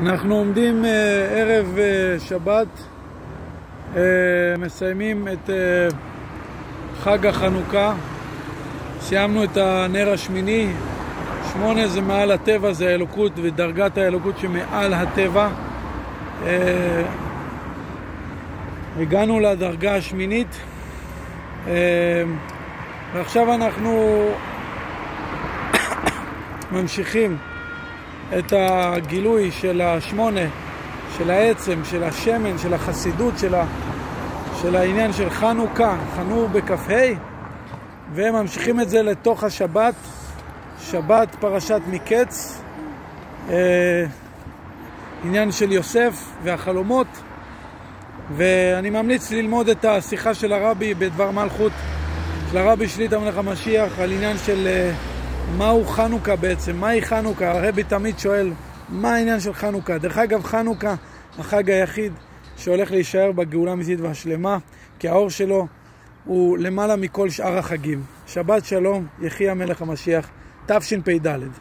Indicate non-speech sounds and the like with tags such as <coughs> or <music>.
אנחנו עומדים אה, ערב אה, שבת, אה, מסיימים את חג החנוכה, סיימנו את הנר השמיני, שמונה זה מעל הטבע, זה האלוקות ודרגת האלוקות שמעל הטבע. הגענו לדרגה השמינית. ועכשיו אנחנו <coughs> ממשיכים את הגילוי של השמונה, של העצם, של השמן, של החסידות, של, ה, של העניין של חנוכה, חנו בכ"ה, וממשיכים את זה לתוך השבת, שבת פרשת מקץ, אה, עניין של יוסף והחלומות, ואני ממליץ ללמוד את השיחה של הרבי בדבר מלכות, של הרבי שליטה מלך המשיח, על עניין של... אה, מהו חנוכה בעצם? מהי חנוכה? הרבי תמיד שואל, מה העניין של חנוכה? דרך אגב, חנוכה, החג היחיד שהולך להישאר בגאולה האמיתית והשלמה, כי האור שלו הוא למעלה מכל שאר החגים. שבת שלום, יחי המלך המשיח, תשפ"ד.